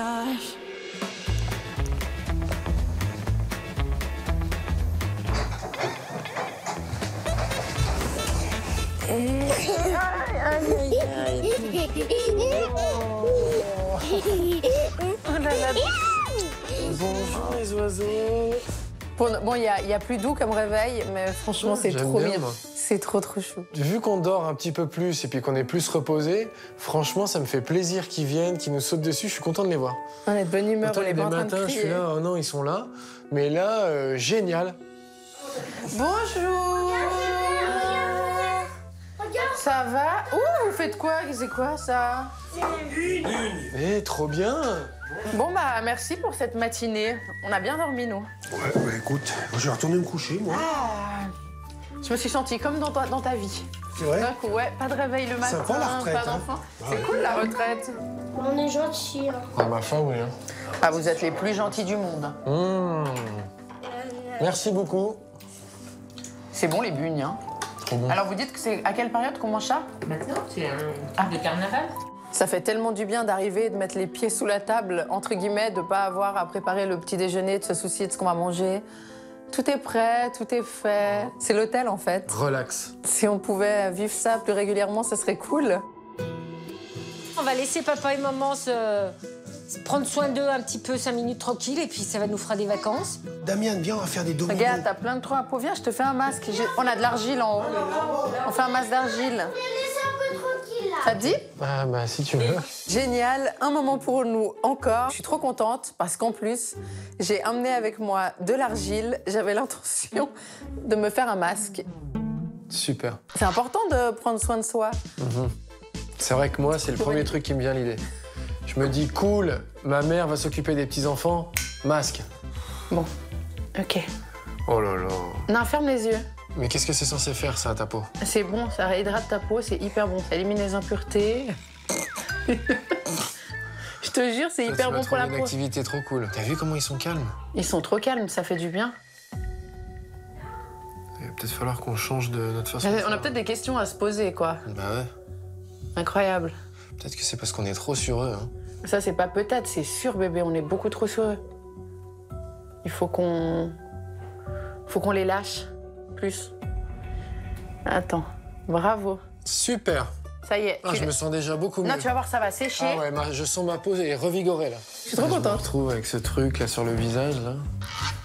gosh. Bonjour les oiseaux. Bon, il y, a- il y a plus doux comme réveil, mais franchement, c'est trop bien. C'est trop, trop chou. Vu qu'on dort un petit peu plus et puis qu'on est plus reposé, franchement, ça me fait plaisir qu'ils viennent, qu'ils nous sautent dessus. Je suis content de les voir. On est de bonne humeur, Autant on est pas en train de matins, je suis là, oh non, ils sont là. Mais là, euh, génial. Bonjour Ça va Ouh, vous faites quoi? C'est quoi ça? Eh, trop bien. Bon bah merci pour cette matinée. On a bien dormi nous. Ouais, bah écoute, je vais retourner me coucher, moi. Ah, je me suis sentie comme dans ta, dans ta vie. C'est vrai? D'un coup, ouais, pas de réveil le matin, Sympa, la retraite, pas hein. d'enfant. C'est cool la retraite. On est gentils. Hein. Ah, ma femme, oui. hein. Ah, vous êtes les plus gentils du monde. Mmh. Merci beaucoup. C'est bon les bugnes, hein. Trop bon. Alors vous dites que c'est à quelle période qu'on mange ça? Maintenant, c'est un truc de carnaval. Ça fait tellement du bien d'arriver, de mettre les pieds sous la table, entre guillemets, de pas avoir à préparer le petit déjeuner, de se soucier de ce qu'on va manger. Tout est prêt, tout est fait. C'est l'hôtel en fait. Relax. Si on pouvait vivre ça plus régulièrement, ça serait cool. On va laisser papa et maman se, se prendre soin d'eux un petit peu, cinq minutes tranquille, et puis ça va nous fera des vacances. Damien, viens, on va faire des dominos. Regarde, t'as plein de trous à peau. Viens, je te fais un masque. On a de l'argile en haut. On fait un masque d'argile. Laissez un peu tranquille là. Ça te dit? Ah, bah, si tu veux. Génial, un moment pour nous encore. Je suis trop contente parce qu'en plus, j'ai emmené avec moi de l'argile. J'avais l'intention de me faire un masque. Super. C'est important de prendre soin de soi. C'est vrai que moi, c'est le premier truc qui me vient à l'idée. Je me dis, cool, ma mère va s'occuper des petits-enfants, masque. Bon, ok. Oh là là. Non, ferme les yeux. Mais qu'est-ce que c'est censé faire, ça, à ta peau? C'est bon, ça réhydrate ta peau, c'est hyper bon. Ça élimine les impuretés. Je te jure, c'est hyper bon pour la trouver une peau. activité trop cool. T'as vu comment ils sont calmes? Ils sont trop calmes, ça fait du bien. Il va peut-être falloir qu'on change de notre façon. de On a peut-être des questions à se poser, quoi. Bah ouais. Incroyable. Peut-être que c'est parce qu'on est trop sur eux. Hein. Ça, c'est pas peut-être, c'est sûr, bébé. On est beaucoup trop sur eux. Il faut qu'on. faut qu'on les lâche. Plus. Attends. Bravo. Super. Ça y est. Ah, tu je me sens déjà beaucoup mieux. Non, tu vas voir, ça va sécher. Ah ouais, ma- je sens ma peau est revigorée là. Je suis trop Je me contente. retrouve avec ce truc là sur le visage là.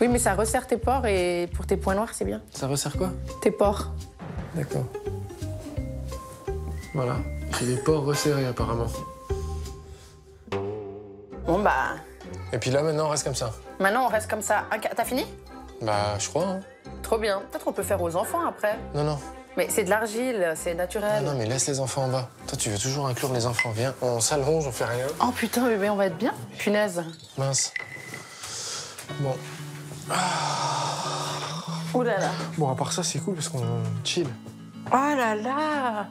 Oui, mais ça resserre tes pores et pour tes points noirs, c'est bien. Ça resserre quoi? Tes pores. D'accord. Voilà. J'ai les pores resserrés apparemment. Bon, bah. Et puis là maintenant on reste comme ça. Maintenant, on reste comme ça. Ca- T'as fini? Bah je crois. Hein. Trop bien. Peut-être on peut faire aux enfants après. Non non. Mais c'est de l'argile, c'est Ah naturel. non mais laisse les enfants en bas. Toi tu veux toujours inclure les enfants. Viens, on s'allonge, on fait rien. Oh putain, bébé, on va être bien. Punaise. Mince. Bon. Ouh là là. Bon à part ça c'est cool parce qu'on chill. Oh là là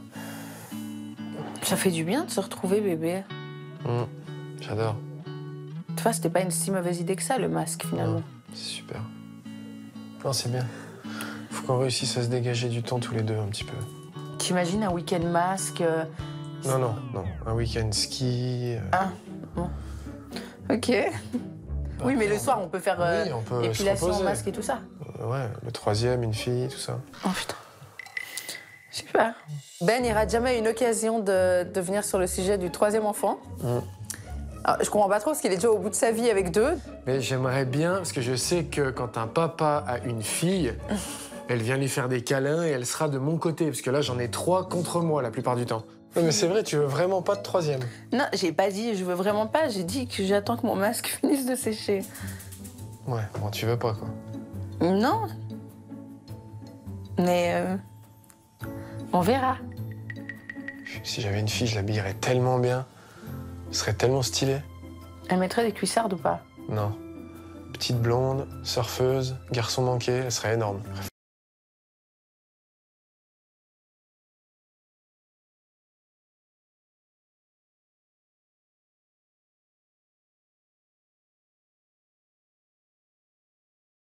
Ça fait du bien de se retrouver, bébé. Hum, J'adore. Tu vois, c'était pas une si mauvaise idée que ça, le masque, finalement. C'est super. Non c'est bien. Faut qu'on réussisse à se dégager du temps tous les deux un petit peu. T'imagines un week-end masque euh, Non non non. Un week-end ski. euh, Ah, bon. Ok. Oui, mais le soir, on peut faire euh, Oui, on peut épilation, masque et tout ça. euh, ouais, le troisième, une fille, tout ça. Oh putain. Super. Ben, il rate jamais une occasion de, de venir sur le sujet du troisième enfant. Mm. Alors, je comprends pas trop parce qu'il est déjà au bout de sa vie avec deux. Mais j'aimerais bien, parce que je sais que quand un papa a une fille, elle vient lui faire des câlins et elle sera de mon côté, parce que là j'en ai trois contre moi la plupart du temps. Non, mais c'est vrai, tu veux vraiment pas de troisième. Non, j'ai pas dit, je veux vraiment pas. J'ai dit que j'attends que mon masque finisse de sécher. Ouais, bon, tu veux pas quoi. Non. Mais euh, on verra. Si j'avais une fille, je l'habillerais tellement bien. Ce serait tellement stylé. Elle mettrait des cuissardes ou pas? Non. Petite blonde, surfeuse, garçon manqué, elle serait énorme.